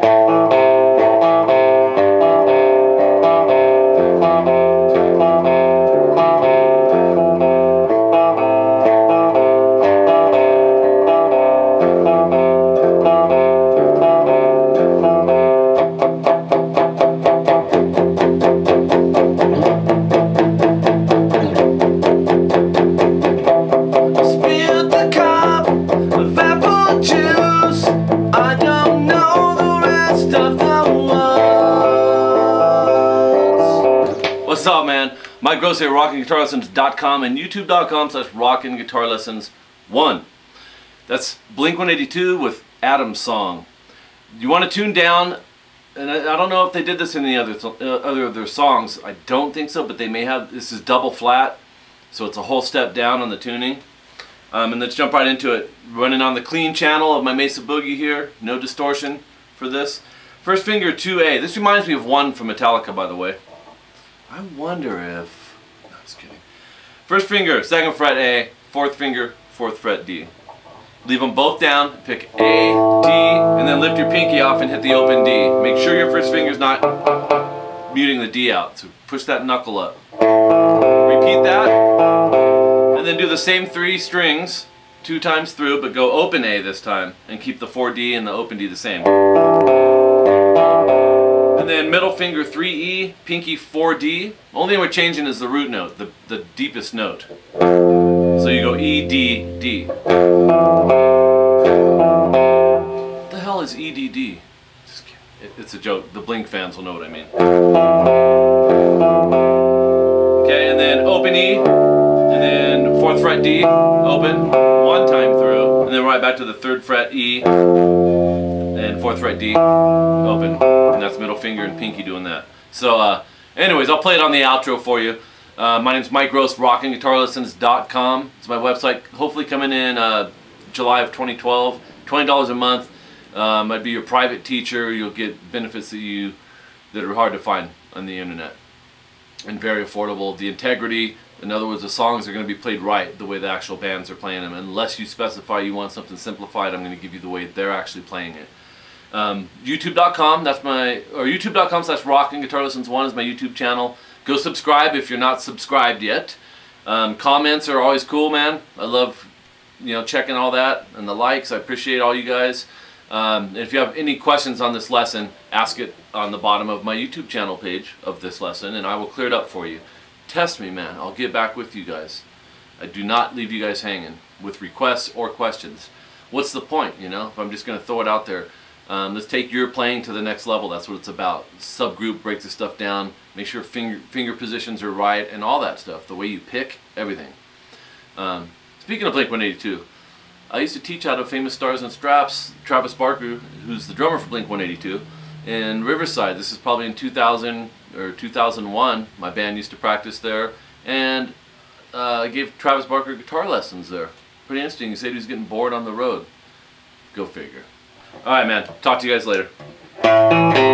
Spilled the cup of apple juice. I don't Mike Gross here, rockinguitarlessons.com and youtube.com slash rockinguitarlessons1. That's Blink 182 with Adam's song. You want to tune down, and I, I don't know if they did this in any other, uh, other of their songs. I don't think so, but they may have. This is double flat, so it's a whole step down on the tuning. Um, and let's jump right into it. Running on the clean channel of my Mesa Boogie here. No distortion for this. First finger 2A. This reminds me of one from Metallica, by the way. I wonder if... No, just kidding. First finger, second fret A. Fourth finger, fourth fret D. Leave them both down. Pick A, D, and then lift your pinky off and hit the open D. Make sure your first finger's not muting the D out. So push that knuckle up. Repeat that. And then do the same three strings two times through, but go open A this time and keep the 4D and the open D the same. And then middle finger 3E, pinky 4D. Only thing we're changing is the root note, the, the deepest note. So you go E, D, D. What the hell is E, D, D? It's a joke. The Blink fans will know what I mean. Okay, and then open E, and then fourth fret D, open, one time through, and then right back to the third fret E, and fourth fret D, open, that's middle finger and pinky doing that. So, uh, anyways, I'll play it on the outro for you. Uh, my name's Mike Gross, rockinguitarlessons.com. It's my website, hopefully coming in uh, July of 2012, $20 a month. Um, I'd be your private teacher. You'll get benefits that you that are hard to find on the internet and very affordable. The integrity, in other words, the songs are going to be played right the way the actual bands are playing them. Unless you specify you want something simplified, I'm going to give you the way they're actually playing it. Um, YouTube.com, that's my, or YouTube.com slash Rocking Guitar Lessons 1 is my YouTube channel. Go subscribe if you're not subscribed yet. Um, comments are always cool, man. I love, you know, checking all that and the likes. I appreciate all you guys. Um, if you have any questions on this lesson, ask it on the bottom of my YouTube channel page of this lesson and I will clear it up for you. Test me, man. I'll get back with you guys. I do not leave you guys hanging with requests or questions. What's the point, you know, if I'm just going to throw it out there? Um, let's take your playing to the next level. That's what it's about. Subgroup, break the stuff down, make sure finger, finger positions are right, and all that stuff. The way you pick, everything. Um, speaking of Blink 182, I used to teach out of Famous Stars and Straps, Travis Barker, who's the drummer for Blink 182, in Riverside. This is probably in 2000 or 2001. My band used to practice there, and uh, I gave Travis Barker guitar lessons there. Pretty interesting. He said he was getting bored on the road. Go figure. All right, man. Talk to you guys later.